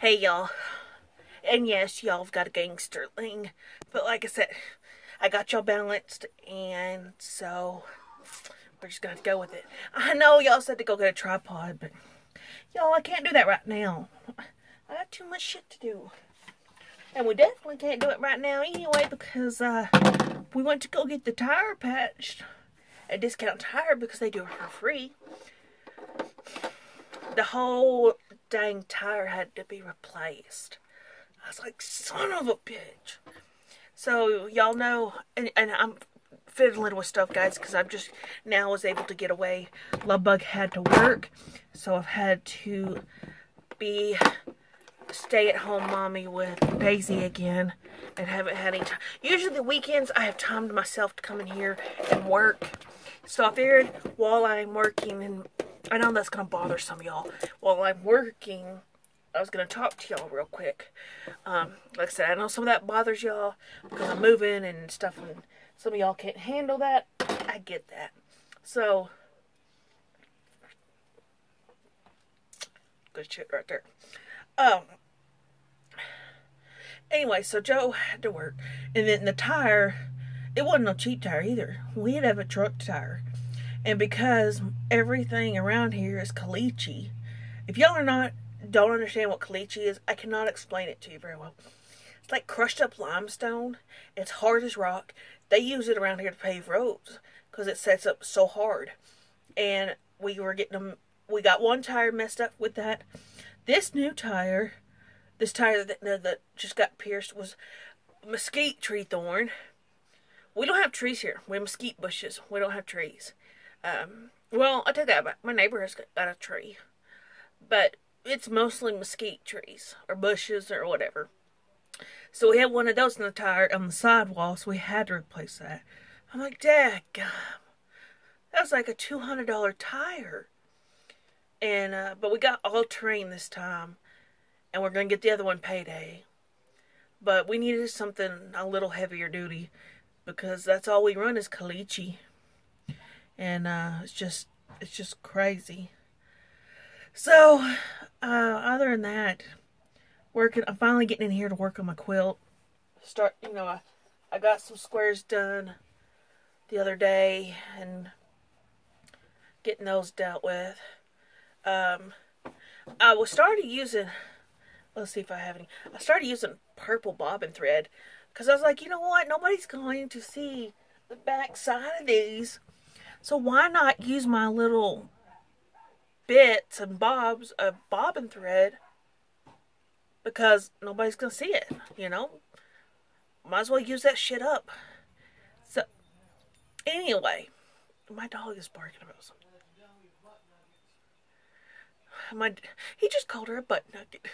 Hey y'all. And yes, y'all have got a gangsterling. But like I said, I got y'all balanced and so we're just gonna go with it. I know y'all said to go get a tripod, but y'all I can't do that right now. I got too much shit to do. And we definitely can't do it right now anyway because uh we went to go get the tire patched at Discount Tire because they do it for free. The whole dang tire had to be replaced. I was like, son of a bitch. So y'all know, and, and I'm fiddling with stuff, guys, because I'm just now was able to get away. Lovebug had to work, so I've had to be stay-at-home mommy with Daisy again, and haven't had any time. Usually the weekends I have time to myself to come in here and work. So I figured while I'm working, and I know that's gonna bother some of y'all, while I'm working. I was going to talk to y'all real quick. Um, like I said, I know some of that bothers y'all because I'm moving and stuff, and some of y'all can't handle that. I get that. So, good shit right there. Um, anyway, so Joe had to work, and then the tire, it wasn't no cheap tire either. We had to have a truck tire. And because everything around here is caliche, if y'all are not don't understand what caliche is, I cannot explain it to you very well. It's like crushed up limestone. It's hard as rock. They use it around here to pave roads because it sets up so hard. And we were getting them. We got one tire messed up with that. This new tire, this tire that, that just got pierced was mesquite tree thorn. We don't have trees here. We have mesquite bushes. We don't have trees. Um, well, I take that back. My neighbor has got a tree, but it's mostly mesquite trees or bushes or whatever. So we had one of those in the tire on the sidewall, so we had to replace that. I'm like, Dad, that was like a two hundred dollar tire. And uh, but we got all terrain this time, and we're gonna get the other one payday. But we needed something a little heavier duty because that's all we run is caliche, and uh, it's just it's just crazy. So, uh, other than that, working. I'm finally getting in here to work on my quilt. Start, you know, I, I got some squares done the other day and getting those dealt with. Um, I was started using. Let's see if I have any. I started using purple bobbin thread because I was like, you know what? Nobody's going to see the back side of these, so why not use my little bits and bobs of bobbin thread because nobody's gonna see it, you know? Might as well use that shit up. So, anyway, my dog is barking about something. My, he just called her a butt nugget.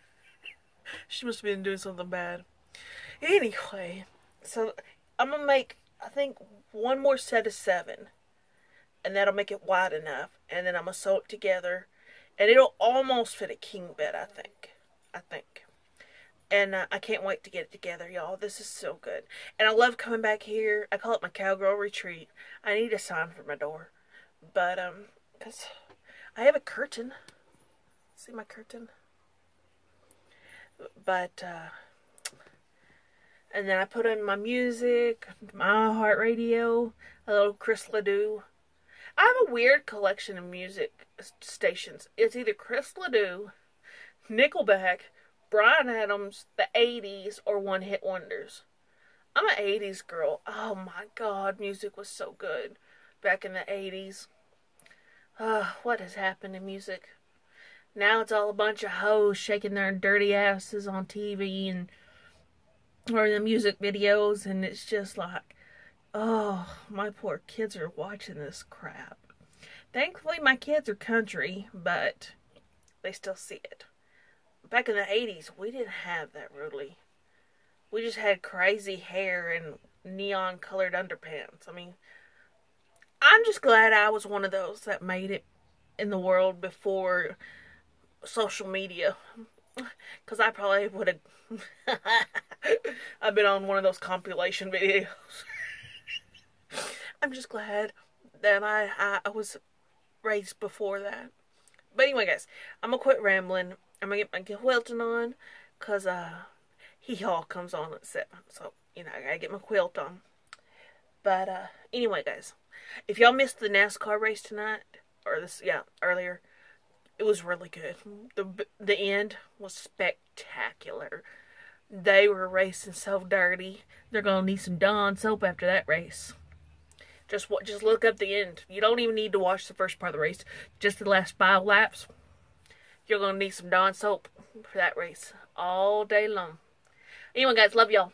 she must have been doing something bad. Anyway, so I'm gonna make, I think, one more set of seven and that'll make it wide enough and then I'm gonna sew it together and it'll almost fit a king bed I think I think. And uh, I can't wait to get it together y'all. This is so good. And I love coming back here. I call it my cowgirl retreat. I need a sign for my door. But um because I have a curtain. See my curtain? But uh and then I put in my music, my heart radio, a little Chris Ledoux, I have a weird collection of music stations. It's either Chris Ledoux, Nickelback, Bryan Adams, the 80s, or One Hit Wonders. I'm an 80s girl. Oh my god, music was so good back in the 80s. Uh, what has happened to music? Now it's all a bunch of hoes shaking their dirty asses on TV and or the music videos, and it's just like, Oh, my poor kids are watching this crap. Thankfully, my kids are country, but they still see it. Back in the 80s, we didn't have that really. We just had crazy hair and neon colored underpants. I mean, I'm just glad I was one of those that made it in the world before social media. Because I probably would have. I've been on one of those compilation videos. I'm just glad that I, I, I was raised before that. But anyway, guys, I'm gonna quit rambling I'm gonna get my quilting on, cause uh, Hee Haw comes on at seven, so you know I gotta get my quilt on. But uh, anyway, guys, if y'all missed the NASCAR race tonight, or this, yeah, earlier, it was really good. the The end was spectacular. They were racing so dirty. They're gonna need some Dawn soap after that race. Just just look up the end. You don't even need to watch the first part of the race. Just the last five laps. You're gonna need some Dawn soap for that race all day long. Anyway, guys, love y'all.